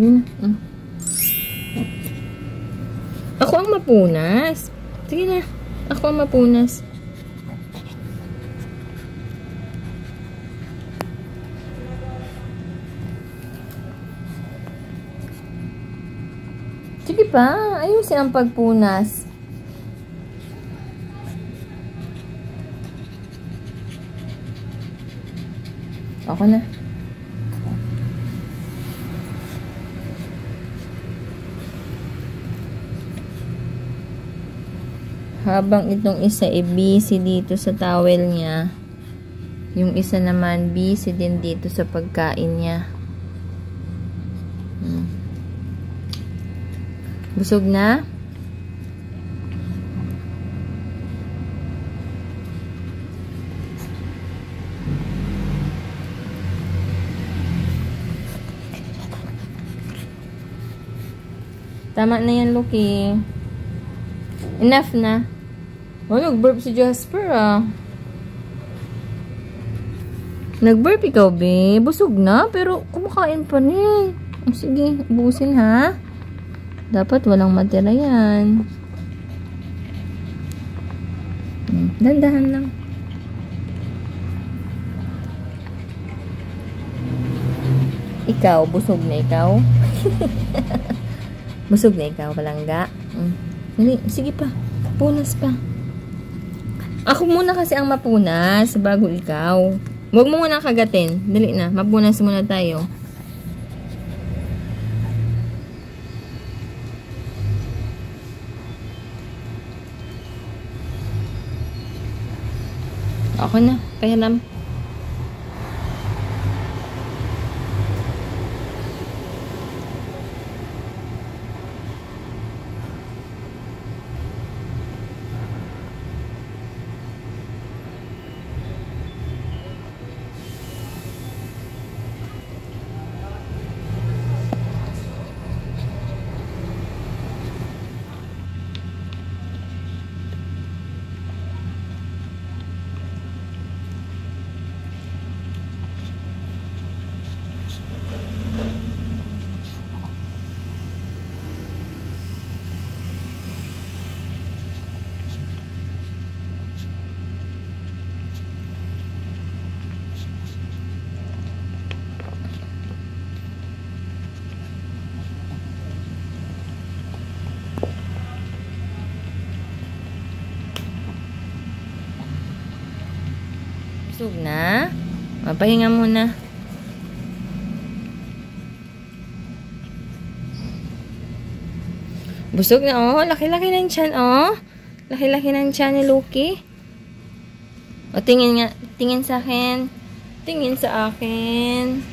Yun. Mm. Ako ang mapunas. Sige na. Ako ang mapunas. Sige pa. Ayusin ang pagpunas. Ako na. Habang itong isa ay busy dito sa towel niya, yung isa naman busy din dito sa pagkain niya. Hmm. Busog na? Tama na yan, Lucky. Enough na. Oh, nag-burp si Jasper, ah. Nag-burp ikaw, be. Busog na, pero kumakain pa ni. Oh, sige, ubusin, ha? Dapat walang matira yan. Hmm, dandahan lang. Ikaw, busog na ikaw? busog na ikaw, palangga? Hmm. Sige pa, punas pa. Ako muna kasi ang mapunas bago ikaw. Huwag mo muna kagatin. Dali na, mapunas muna tayo. Ako na, pahiram. Busog na? Mapahinga muna. Busog na, oh. Laki-laki ng tiyan, oh. Laki-laki ng tiyan ni Lucky. O, tingin nga. Tingin sa akin. Tingin sa akin.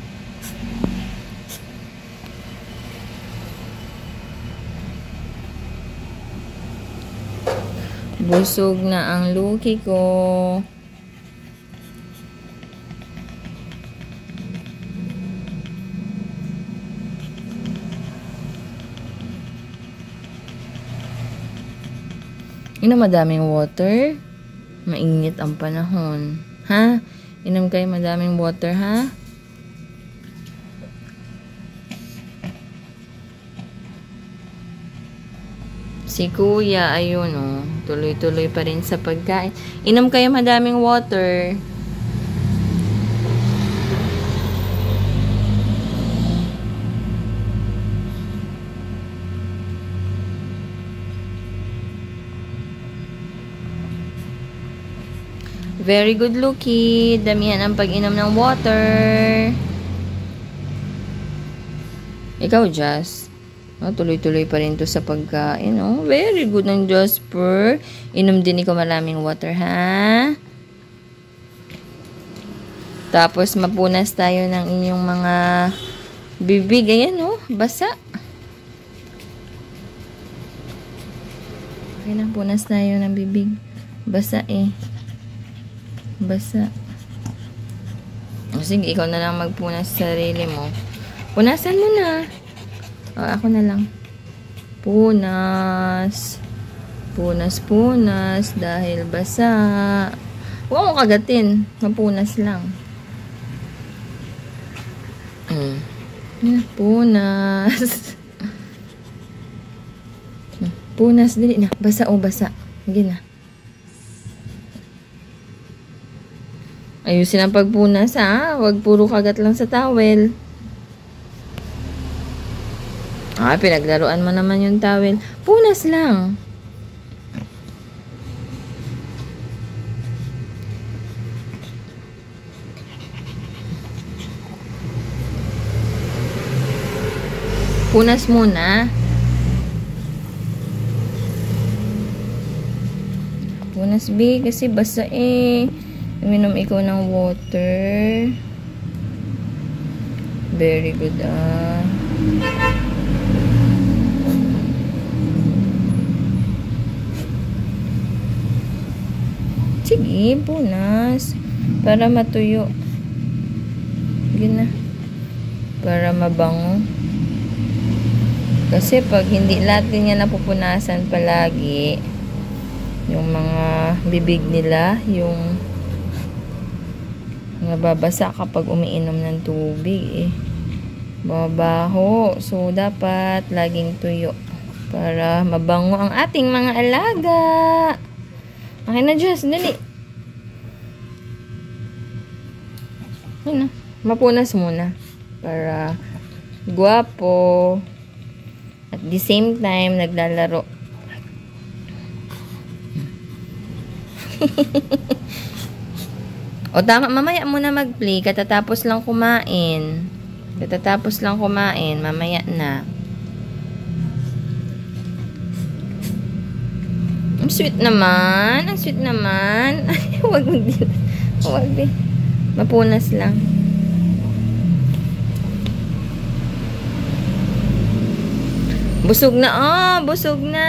Busog na ang Lucky ko. Inom madaming water. Mainit ang panahon. Ha? Inom kayo madaming water, ha? Si kuya, ayun oh. Tuloy-tuloy pa rin sa pagkain. Inom kayo madaming water. Very good, Lucky. Damihan ang pag-inom ng water. Ikaw, Jazz. Oh, tuloy-tuloy pa rin to sa pagkain. Oh, very good ng Jasper. Inom din ikaw maraming water, ha? Tapos, mapunas tayo ng inyong mga bibig. Ayan, oh. Basa. Okay na, punas tayo ng bibig. Basa, eh. Basa. O, sige, ikaw na lang magpunas sa sarili mo. Punasan mo na. O, ako na lang. Punas. Punas, punas. Dahil basa. Huwag mo kagatin. Mapunas lang. Mm. Punas. punas, dili na. Basa o basa. Sige na. Ayusin ang pagpunas ha. Huwag puro kagat lang sa towel. Ah, pinaglaruan mo naman yung towel. Punas lang. Punas muna. Punas B kasi basa eh. Uminom ikaw ng water. Very good ah. Sige, punas. Para matuyo. Sige na. Para mabango. Kasi pag hindi natin yan napupunasan palagi, yung mga bibig nila, yung nababasa kapag umiinom ng tubig eh. Babaho. So, dapat laging tuyo para mabango ang ating mga alaga. Okay na, Jess. Dali. Yun na. Mapunas muna. Para guwapo. At the same time, naglalaro. o tama, mamaya muna mag-play. Katatapos lang kumain. Katatapos lang kumain. Mamaya na. Ang sweet naman. Ang sweet naman. Huwag mag Huwag eh. Mapunas lang. Busog na. Oh, busog na.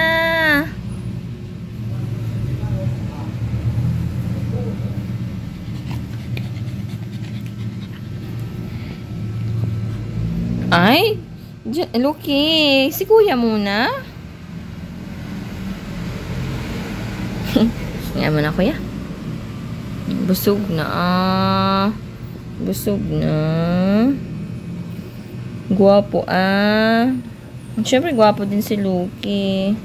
Ay, Lucky, si kuya muna. Nga mo na kuya. Busog na. Ah. Busog na. Guwapo ah. Siyempre, gwapo din si Lucky.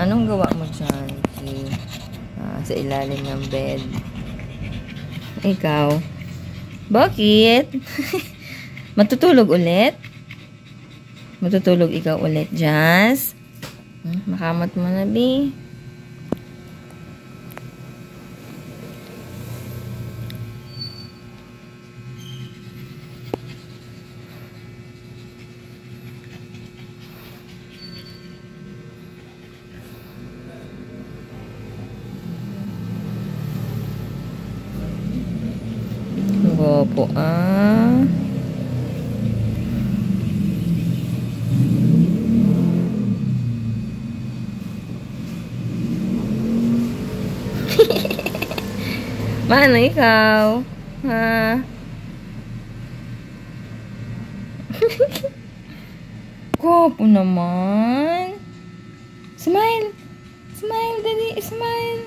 Anong gawa mo dyan, Ah, sa ilalim ng bed. Ikaw. Bakit? Matutulog ulit? Matutulog ikaw ulit, Jazz? Hmm, makamot mo na, B. Opo, ah. Mano ikaw? Ha? Gwapo naman. Smile. Smile, dali. Smile.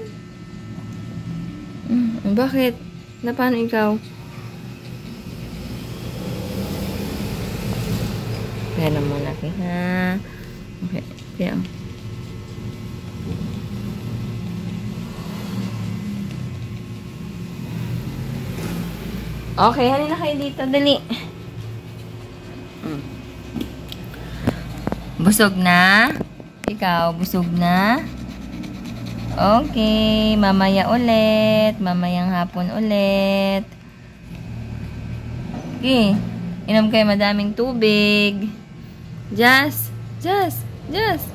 Mm, bakit? Na paano ikaw? Kaya na muna ha? Okay. Kaya, Okay, halina kayo dito. Dali. Mm. Busog na? Ikaw, busog na? Okay, mamaya ulit. Mamayang hapon ulit. Okay. Inom kayo madaming tubig. Just, just, just.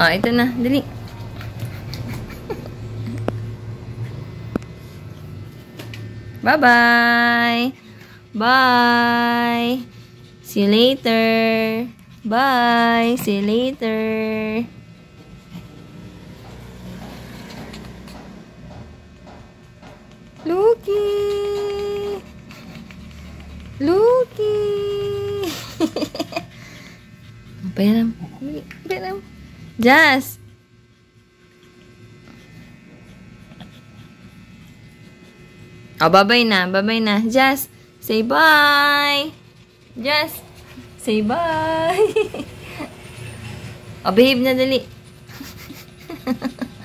Ah, ito na. Dali. Bye-bye. Bye. See you later. Bye. See you later. Peram. Peram. Jazz. O, babay na. Babay na. Jazz, say bye. Jazz, say bye. o, behave na dali.